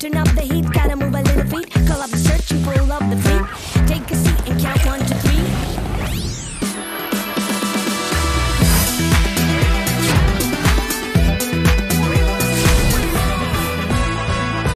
Turn up the heat, gotta move